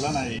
venezolana y...